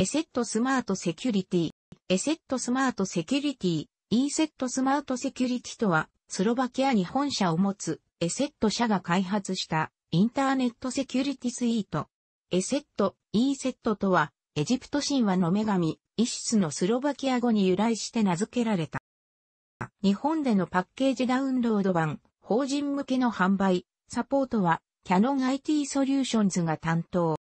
ESET Smart Security、ESET Smart Security、ESET Smart Security とは、スロバキアに本社を持つ ESET 社が開発したインターネットセキュリティスイート。 ESET、ESET とは、エジプト神話の女神、イシスのスロバキア語に由来して名付けられた。日本でのパッケージダウンロード版、法人向けの販売、サポートは、キャノン IT ソリューションズが担当。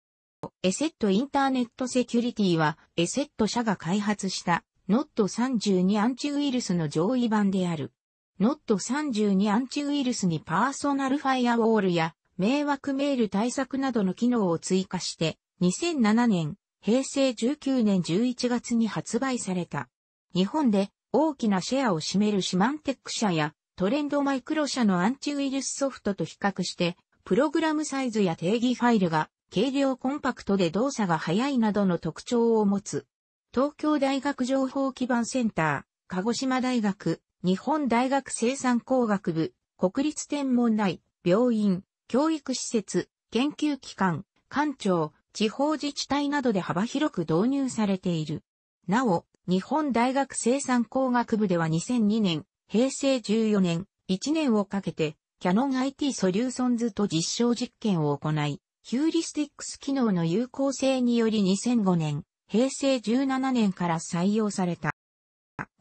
エセットインターネットセキュリティは、エセット社が開発した、ノット32アンチウイルスの上位版である。ノット32アンチウイルスにパーソナルファイアウォールや迷惑メール対策などの機能を追加して、2007年、平成19年11月に発売された。日本で大きなシェアを占めるシマンテック社やトレンドマイクロ社のアンチウイルスソフトと比較して、プログラムサイズや定義ファイルが軽量コンパクトで動作が速いなどの特徴を持つ。東京大学情報基盤センター、鹿児島大学、日本大学生産工学部、国立天文台、病院、教育施設、研究機関、官庁、地方自治体などで幅広く導入されている。なお、日本大学生産工学部では2002年、平成14年、1年をかけて、キャノン IT ソリューションズと実証実験を行い、ヒューリスティック機能の有効性により2005年、平成17年から採用された。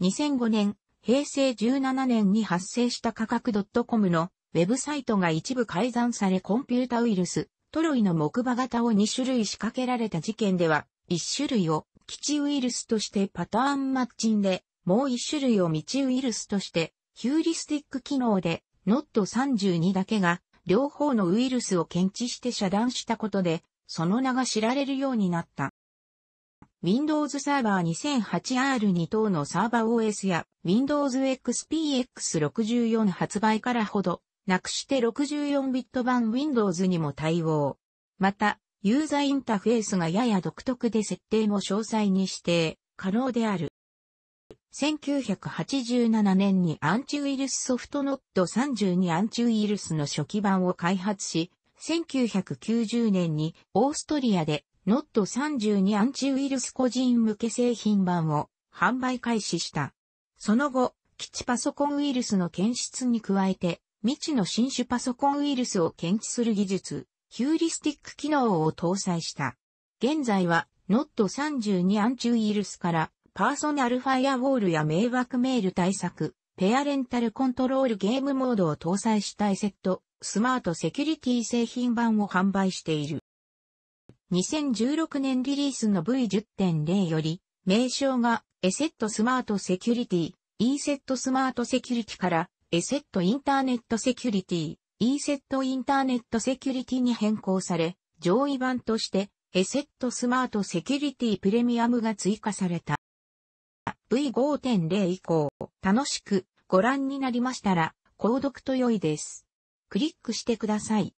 2005年、平成17年に発生した価格 .com のウェブサイトが一部改ざんされコンピュータウイルス、トロイの木馬型を2種類仕掛けられた事件では、1種類を基地ウイルスとしてパターンマッチンで、もう1種類を未知ウイルスとして、ヒューリスティック機能で、ノット32だけが、両方のウイルスを検知して遮断したことで、その名が知られるようになった。Windows Server 2008R2 等のサーバー OS や Windows XP X64 発売からほど、なくして64ビット版 Windows にも対応。また、ユーザーインターフェースがやや独特で設定も詳細に指定、可能である。1987年にアンチウイルスソフトノット32アンチウイルスの初期版を開発し、1990年にオーストリアでノット32アンチウイルス個人向け製品版を販売開始した。その後、基地パソコンウイルスの検出に加えて、未知の新種パソコンウイルスを検知する技術、ヒューリスティック機能を搭載した。現在は、ノット32アンチウイルスから、パーソナルファイアウォールや迷惑メール対策、ペアレンタルコントロールゲームモードを搭載したエセット、スマートセキュリティ製品版を販売している。2016年リリースの V10.0 より、名称がエセットスマートセキュリティ、e セットスマートセキュリティからエセットインターネットセキュリティ、e セットインターネットセキュリティに変更され、上位版としてエセットスマートセキュリティプレミアムが追加された。V5.0 以降、楽しくご覧になりましたら、購読と良いです。クリックしてください。